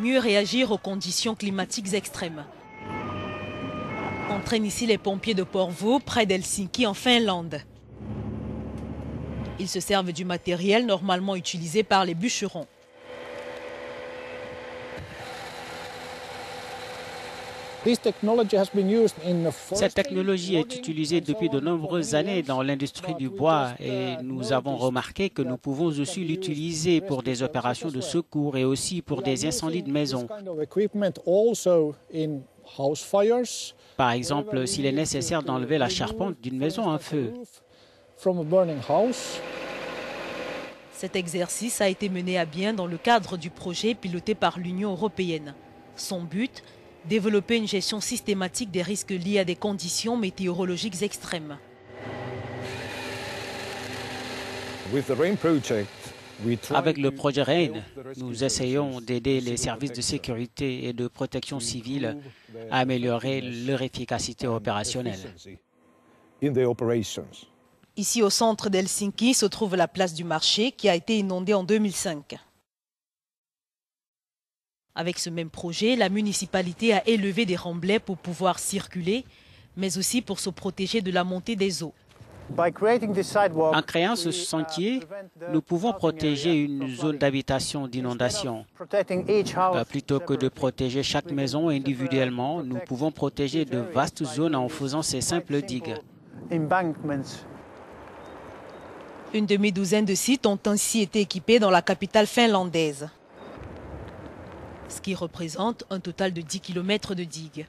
Mieux réagir aux conditions climatiques extrêmes. Entraîne ici les pompiers de Porvoo, près d'Helsinki, en Finlande. Ils se servent du matériel normalement utilisé par les bûcherons. Cette technologie est utilisée depuis de nombreuses années dans l'industrie du bois et nous avons remarqué que nous pouvons aussi l'utiliser pour des opérations de secours et aussi pour des incendies de maison. Par exemple, s'il est nécessaire d'enlever la charpente d'une maison en feu. Cet exercice a été mené à bien dans le cadre du projet piloté par l'Union européenne. Son but développer une gestion systématique des risques liés à des conditions météorologiques extrêmes. Avec le projet RAIN, nous essayons d'aider les services de sécurité et de protection civile à améliorer leur efficacité opérationnelle. Ici au centre d'Helsinki se trouve la place du marché qui a été inondée en 2005. Avec ce même projet, la municipalité a élevé des remblais pour pouvoir circuler, mais aussi pour se protéger de la montée des eaux. En créant ce sentier, nous pouvons protéger une zone d'habitation d'inondation. Euh, plutôt que de protéger chaque maison individuellement, nous pouvons protéger de vastes zones en faisant ces simples digues. Une demi-douzaine de sites ont ainsi été équipés dans la capitale finlandaise ce qui représente un total de 10 km de digues.